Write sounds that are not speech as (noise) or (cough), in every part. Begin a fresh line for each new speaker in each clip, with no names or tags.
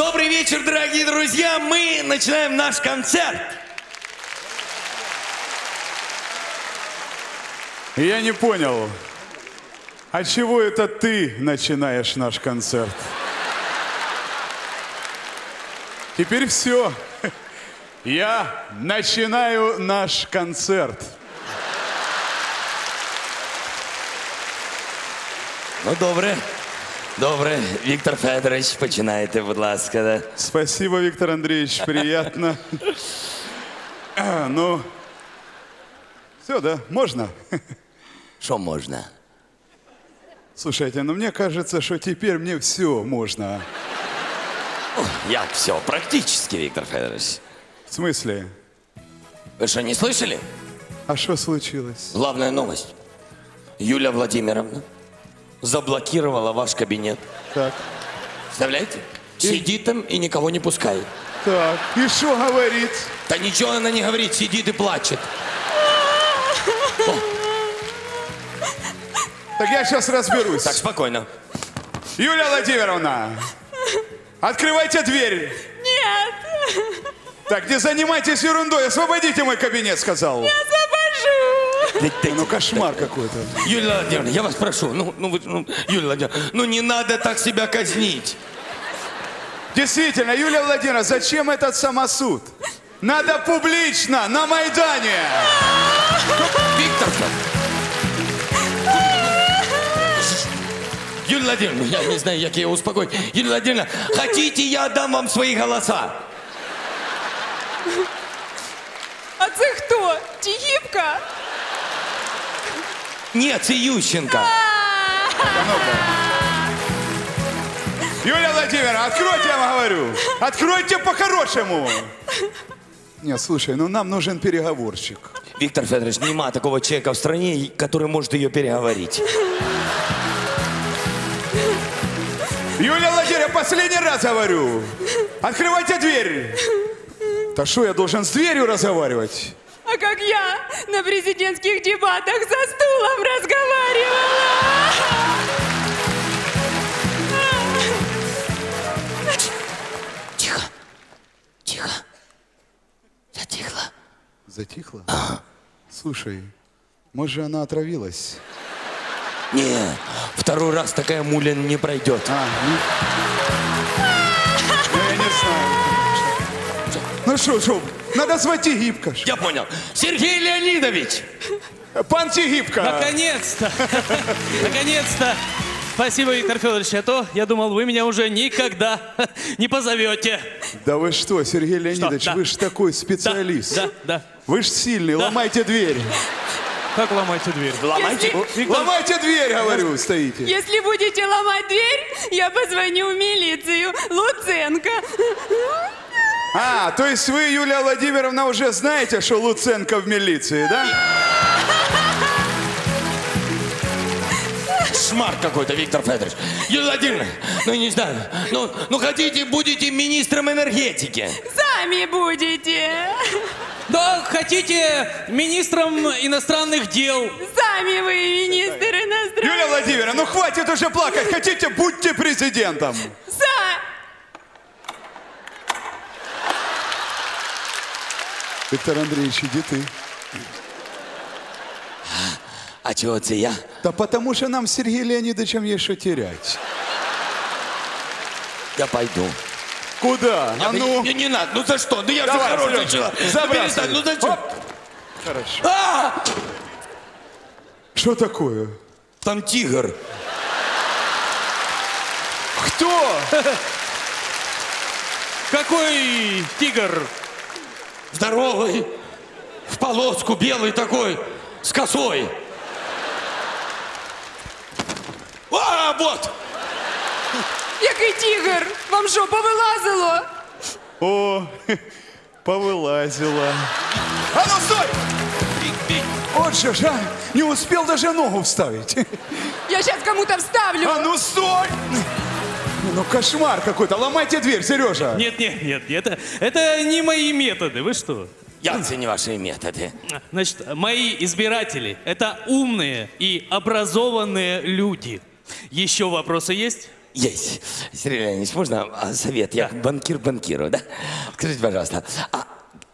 Добрый вечер, дорогие друзья. Мы начинаем наш концерт.
Я не понял, а чего это ты начинаешь наш концерт? Теперь все. Я начинаю наш концерт.
Ну, добре. Добре. Віктор Федорович, починайте, будь ласка. Да.
Спасибо, Виктор Андреевич, приятно. А, ну, все, да, можно?
Що можна?
Слушайте, ну мне кажется, что теперь мне все можно.
Як все? Практически, Виктор Федорович.
В смысле?
Вы что, не слышали?
А что случилось?
Главная новость. Юлия Владимировна заблокировала ваш кабинет.
Так,
Представляете? Сидит там и никого не пускает.
так, и что говорит?
Да ничего она не говорит, сидит и плачет.
Так я сейчас разберусь.
Так, спокойно.
Юлия Владимировна, открывайте дверь.
Нет,
Так, не занимайтесь ерундой, освободите мой кабинет, сказал.
освобожу.
Ну, кошмар какой-то.
Юлия Владимировна, я вас прошу, ну, ну, вы, ну, Юлия Владимировна, ну не надо так себя казнить.
Действительно, Юлия Владимировна, зачем этот самосуд? Надо публично, на Майдане.
Виктор Юлия Владимировна, я не знаю, я ее успокоить. Юлия Владимировна, хотите, я отдам вам свои голоса?
А це хто? Тігіпка?
Нет, це Ющенко.
Юлия Владимировна, откройте, я вам говорю. Откройте по-хорошему. Нет, слушай, ну нам нужен переговорщик.
Виктор Федорович, нема такого человека в стране, который может ее переговорить.
Юлия Владимировна, последний раз говорю. Открывайте дверь. Да что, я должен с дверью разговаривать?
А как я на президентских дебатах за стулом разговаривала.
Тихо, тихо. Затихло.
Затихла? Слушай, может, она отравилась?
Не, второй раз такая муля не пройдет.
А, ну... Ну, я не знаю. Ну что, что, надо звать Тигибка. ж.
Я понял. Сергей Леонидович!
Пан Тигибка.
Наконец-то! (laughs) Наконец-то! Спасибо, Виктор Федорович, а то я думал, вы меня уже никогда (laughs) не позовете.
Да вы что, Сергей Леонидович,
Да.
вы же такой специалист.
да, да.
Вы же сильный,
Да.
ломайте дверь.
Как ломаете дверь?
Ломайте.
Ломайте дверь, говорю, стоите.
Если будете ломать дверь, я позвоню в милицию.
А, то есть вы, Юлия Владимировна, уже знаете, что Луценко в милиции, да?
Шмар какой-то, Виктор Федорович. Юлия Владимировна, ну не знаю, ну, ну хотите, будете министром энергетики.
Сами будете.
Да, хотите министром иностранных дел?
Сами вы министр иностранных.
Юлия Владимировна, ну хватит уже плакать. Хотите, будьте президентом. Виктор Андреевич, иди ты.
А чого це я?
Да потому что нам с Сергеем Леонидовичем есть что терять.
Я пойду.
Куда? А ну.
Не, не надо, ну за что? Ну я же
Давай,
хороший
Серёж,
человек. Ну,
забрасывай.
перестань, ну зачем?
Оп. Хорошо.
А!
Что такое?
Там тигр.
Кто? (laughs)
Какой тигр?
Здоровый, в полоску, белый такой, с косой. А, вот!
Який тігр? Вам що, повилазило?
О, (laughs) повылазила. А ну стой! Вот же, ж, а, не успел даже ногу вставить.
Я сейчас кому-то вставлю.
А ну стой! Ну кошмар какой-то. Ломайте дверь, Сережа.
Нет, нет, нет, это, это не мои методы, вы что?
Я ценю ваши методы.
Значит, мои избиратели – это умные и образованные люди. Еще вопросы есть?
Есть. Сергей Леонидович, можно а, совет? Я банкир банкиру, да? Скажите, пожалуйста, а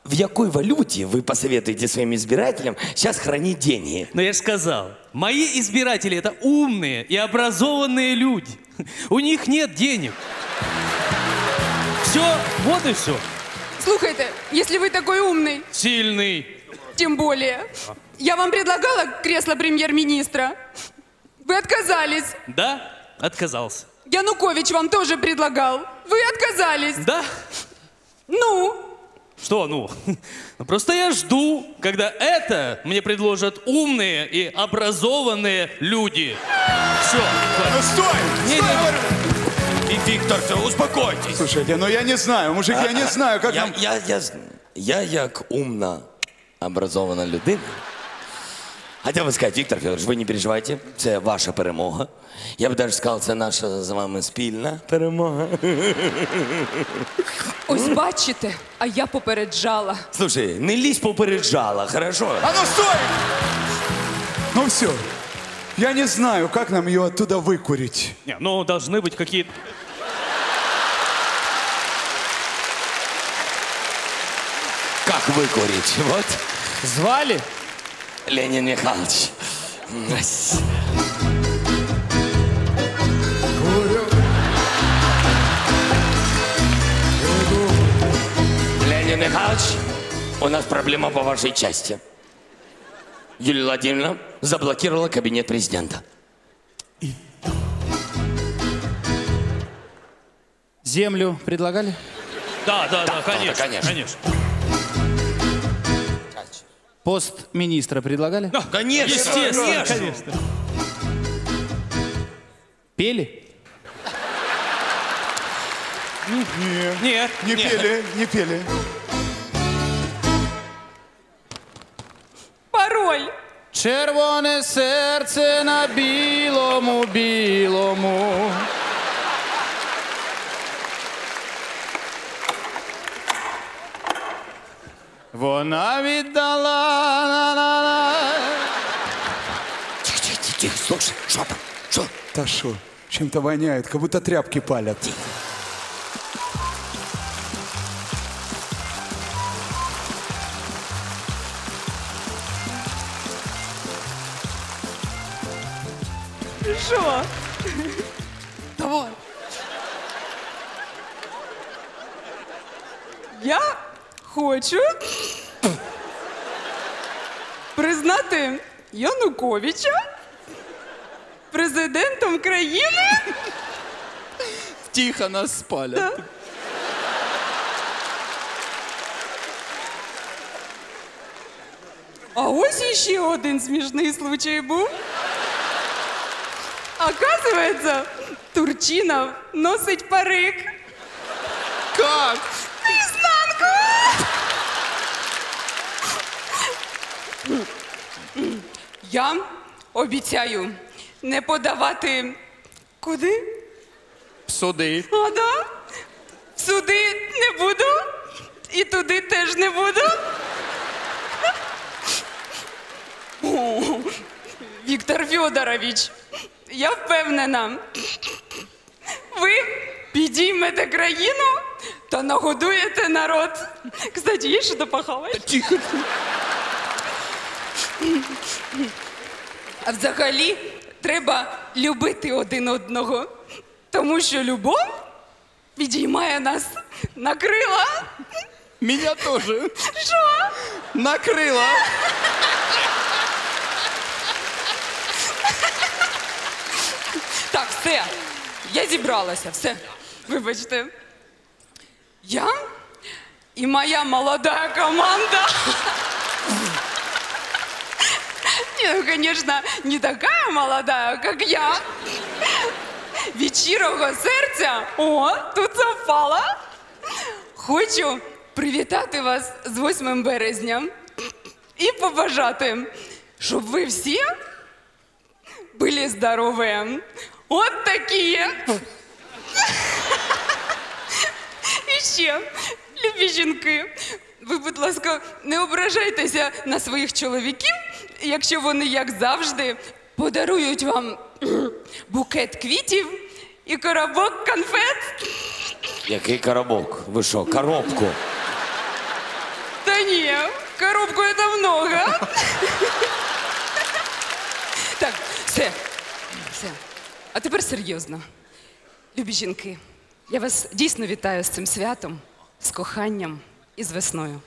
в якой валюте вы посоветуете своим избирателям сейчас хранить деньги?
Но я же сказал, мои избиратели это умные и образованные люди. У них нет денег. Все, вот и все.
Слухайте, если вы такой умный,
Сильный.
тем более, я вам предлагала кресло премьер-министра. Вы отказались.
Да, отказался.
Янукович вам тоже предлагал. Вы отказались.
Да?
Ну,
Что, ну? (laughs) Ну, Просто я жду, когда это мне предложат умные и образованные люди. Все.
Ну стой!
Не,
стой,
не,
говорю.
И Виктор, все, успокойтесь.
Слушайте, ну я не знаю, мужик, я не знаю, как
я,
нам...
я, я, я як умна, образована людина. Хотів би сказати, Віктор Федорович, ви не переживайте, це ваша перемога. Я б навіть сказав, це наша з вами спільна перемога.
ось бачите, а я попереджала.
Слушай, не лізь попереджала, хорошо?
А ну стой! Ну все. Я не знаю, как нам ее оттуда выкурить.
Не, ну, должны быть какие-то...
Как выкурить? Вот,
Звали?
Ленин Михайлович. Леонид Михайлович, у нас проблема по вашей части. Юлия Владимировна заблокировала кабинет президента.
Землю предлагали?
Да, да, да, конечно,
конечно.
конечно.
Пост министра предлагали?
Конечно,
Естественно, конечно.
Пели?
Нет,
Не
нет.
пели, не пели.
Пароль.
Червоне серце на білому, білому. Вона віддала на-на-на.
Тихо, тихо, тихо, тихо, слушай, что там? Что?
Да шо, чем-то воняет, как будто тряпки палят.
Що? Давай. Я хочу признати Януковича президентом країни.
Тихо нас спалять.
А ось іще один смішний случай був. Оказується, Турчинов носить парик.
Как?
Я обіцяю не подавати куди?
Суди.
А, да? В суди не буду. І туди теж не буду. О, Віктор Федорович, я впевнена, ви підіймете країну та нагодуєте народ. Кстати, є що допахавати?
Тихо.
А взагалі треба любити один одного, тому що любов підіймає нас на крила.
Меня тоже.
Що?
Накрыло.
Так, все. Я зібралася, все. Вибачте. Я і моя молода команда. Не, ну, конечно, не такая молодая, как я. Від щирого серця, о, тут совпало. Хочу привітати вас з 8 березня і побажати, щоб ви всі были здоровые. Вот такие. І ще, любі жінки, ви, будь ласка, не ображайтеся на своїх чоловіків, якщо вони, як завжди, подарують вам (clears throat) букет квітів і коробок конфет.
Який коробок? Ви що, коробку?
Та ні, коробку це много. (laughs) так, все. Все. А тепер серйозно. Любі жінки, я вас дійсно вітаю з цим святом, з коханням і з весною.